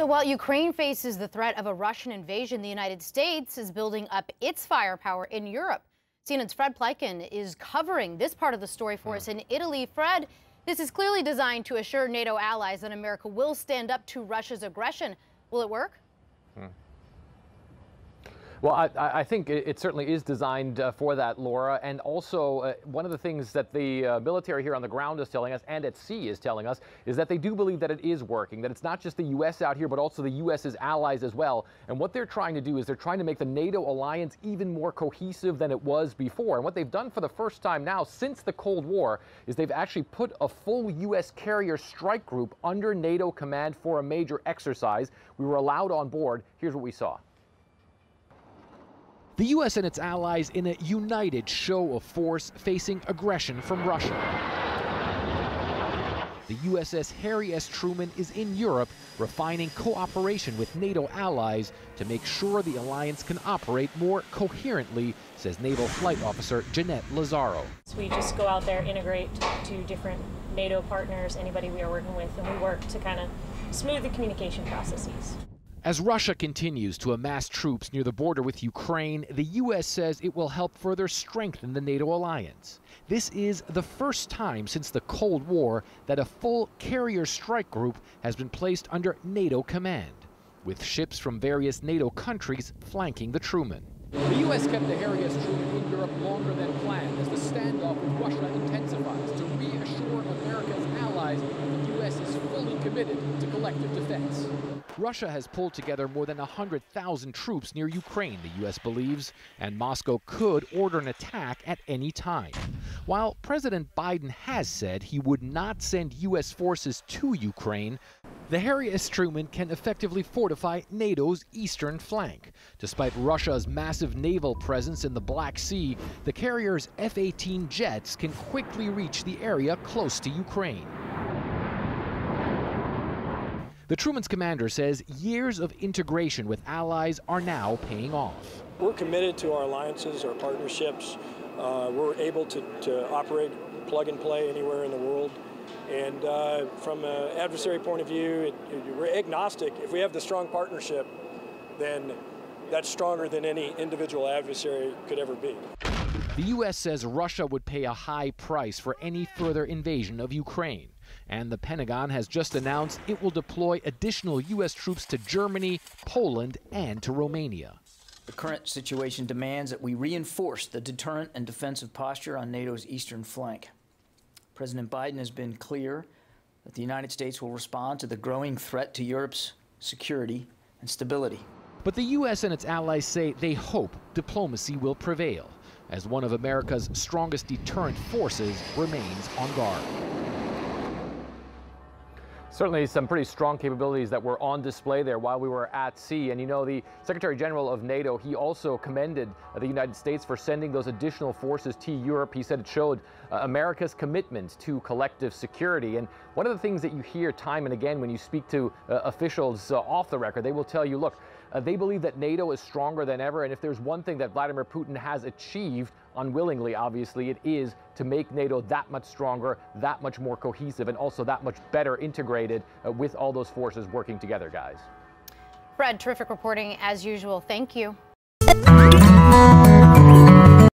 So while Ukraine faces the threat of a Russian invasion, the United States is building up its firepower in Europe. CNN's Fred Pleitgen is covering this part of the story for us in Italy. Fred, this is clearly designed to assure NATO allies that America will stand up to Russia's aggression. Will it work? Hmm. Well, I, I, think it certainly is designed uh, for that, Laura. And also, uh, one of the things that the uh, military here on the ground is telling us and at sea is telling us is that they do believe that it is working, that it's not just the U.S. out here, but also the U.S.'s allies as well. And what they're trying to do is they're trying to make the NATO alliance even more cohesive than it was before. And what they've done for the first time now since the Cold War is they've actually put a full U.S. carrier strike group under NATO command for a major exercise. We were allowed on board. Here's what we saw. The U.S. and its allies in a united show of force facing aggression from Russia. The USS Harry S. Truman is in Europe refining cooperation with NATO allies to make sure the alliance can operate more coherently, says Naval Flight Officer Jeanette Lazaro. So we just go out there, integrate, to different NATO partners, anybody we are working with, and we work to kind of smooth the communication processes. As Russia continues to amass troops near the border with Ukraine, the U.S. says it will help further strengthen the NATO alliance. This is the first time since the Cold War that a full carrier strike group has been placed under NATO command, with ships from various NATO countries flanking the Truman. The U.S. kept the Harry S. Truman in Europe longer than planned as the standoff with Russia intensifies to reassure America's allies that the U.S. is fully committed to collective defense. Russia has pulled together more than 100,000 troops near Ukraine, the U.S. believes, and Moscow could order an attack at any time. While President Biden has said he would not send U.S. forces to Ukraine, the Harry S. Truman can effectively fortify NATO's eastern flank. Despite Russia's massive naval presence in the Black Sea, the carrier's F 18 jets can quickly reach the area close to Ukraine. The Truman's commander says years of integration with allies are now paying off. We're committed to our alliances, our partnerships. Uh, we're able to, to operate plug and play anywhere in the world. And uh, from an adversary point of view, it, it, we're agnostic. If we have the strong partnership, then that's stronger than any individual adversary could ever be. The U.S. says Russia would pay a high price for any further invasion of Ukraine. And the Pentagon has just announced it will deploy additional U.S. troops to Germany, Poland, and to Romania. The current situation demands that we reinforce the deterrent and defensive posture on NATO's eastern flank. President Biden has been clear that the United States will respond to the growing threat to Europe's security and stability. But the U.S. and its allies say they hope diplomacy will prevail, as one of America's strongest deterrent forces remains on guard. Certainly some pretty strong capabilities that were on display there while we were at sea. And you know, the Secretary General of NATO, he also commended the United States for sending those additional forces to Europe. He said it showed uh, America's commitment to collective security. And one of the things that you hear time and again when you speak to uh, officials uh, off the record, they will tell you, look, uh, they believe that NATO is stronger than ever. And if there's one thing that Vladimir Putin has achieved, unwillingly, obviously, it is to make NATO that much stronger, that much more cohesive, and also that much better integrated uh, with all those forces working together, guys. Fred, terrific reporting as usual. Thank you.